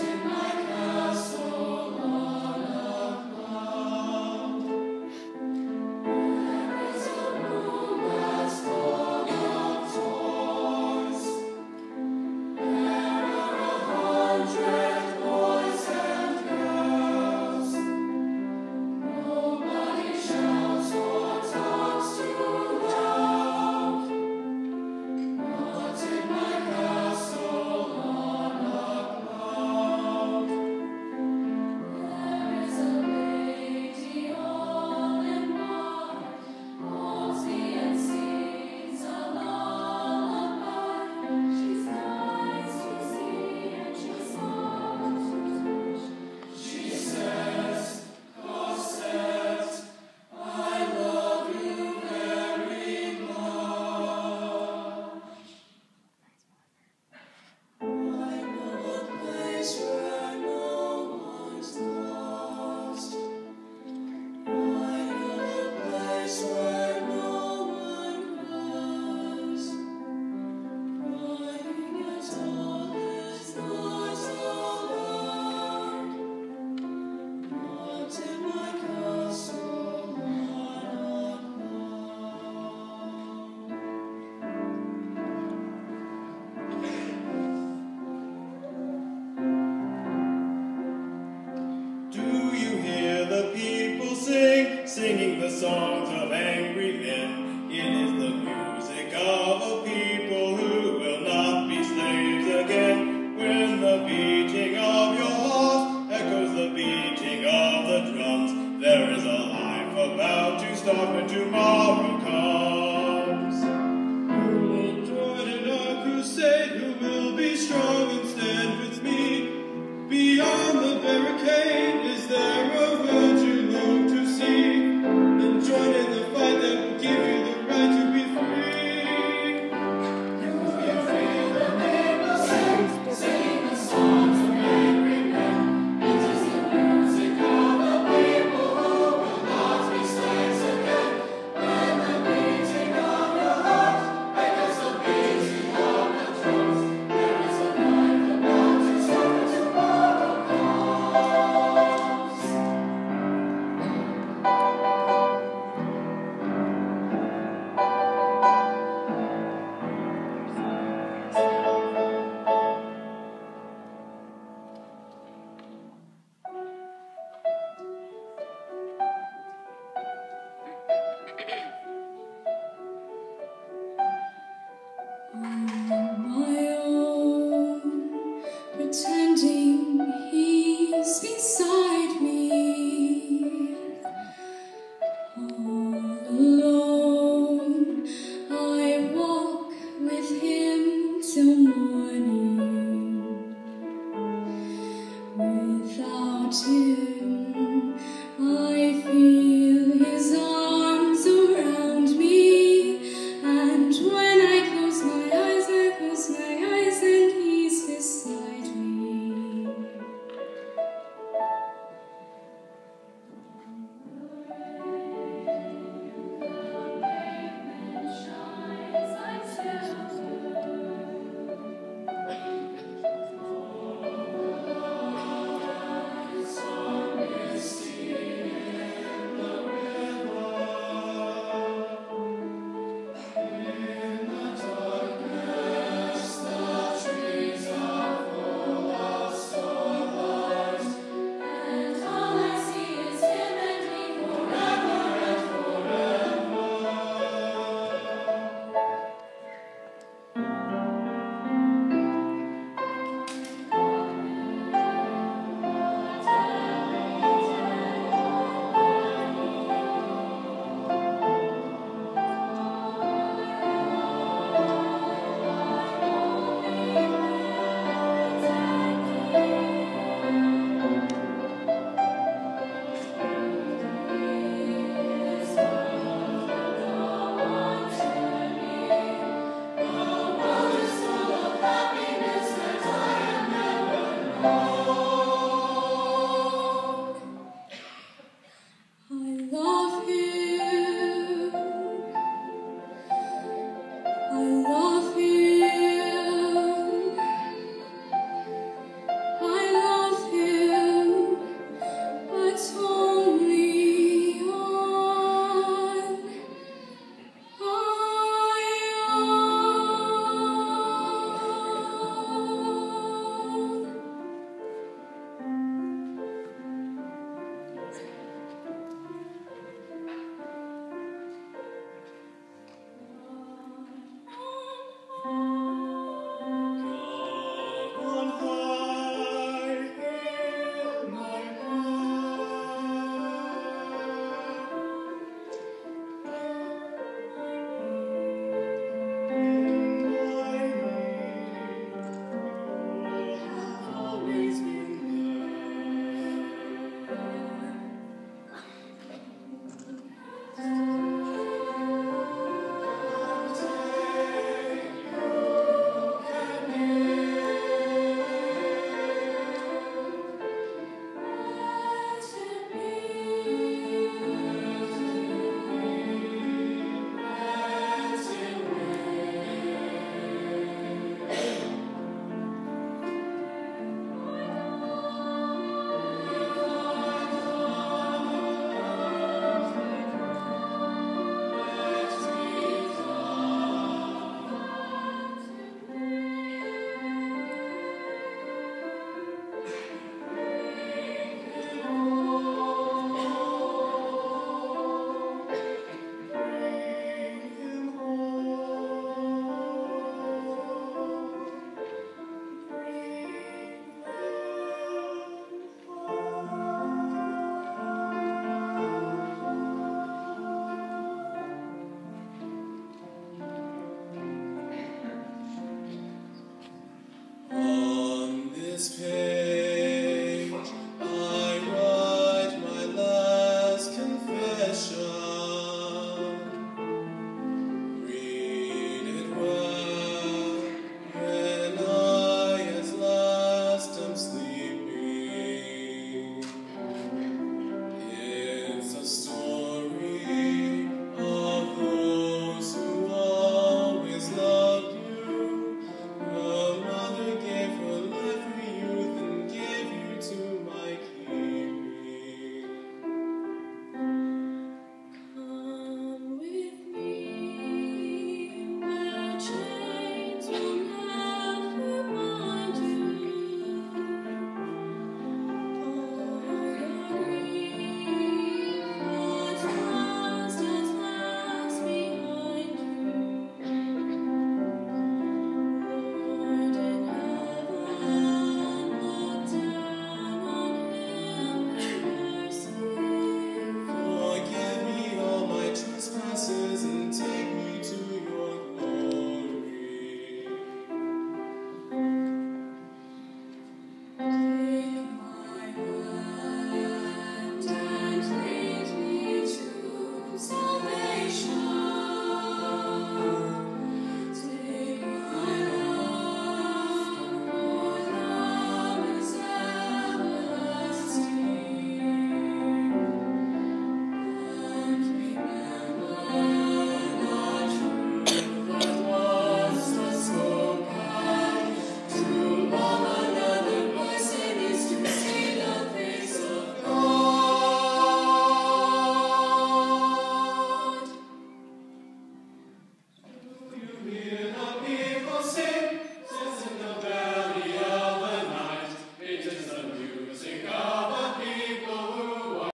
in my cup.